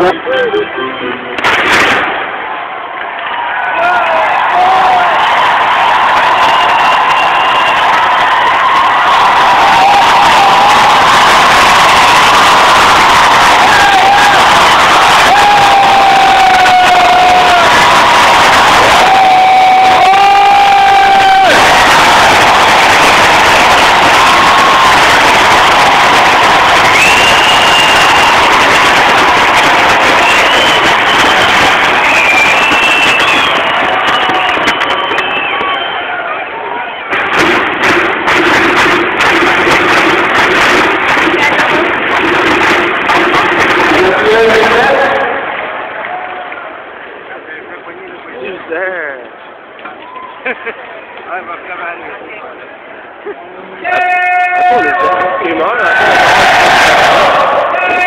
né? José. Ai, vai ficar mais. Que? Embora. Né?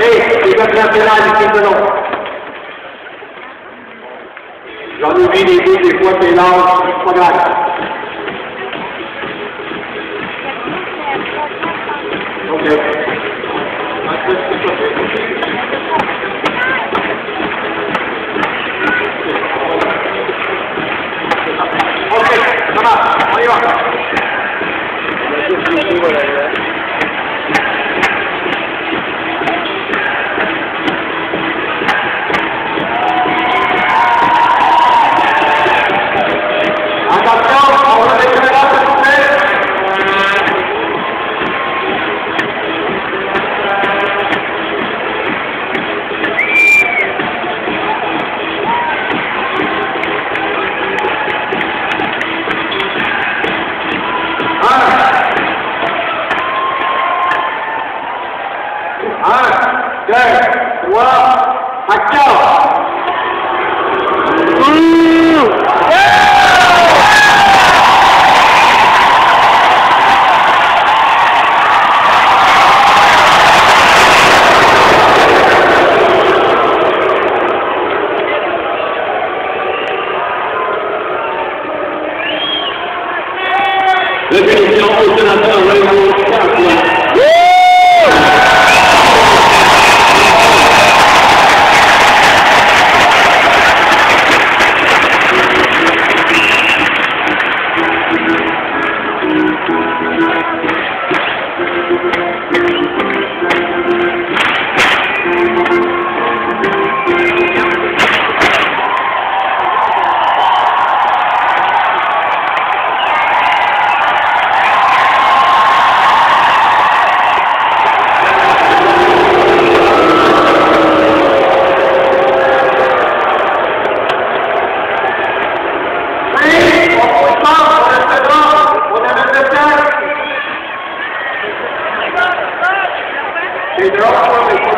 Ei, fica tranquilidade. đi đi đi qua đây lao qua đây ok ok OK. bạn hãy vào out.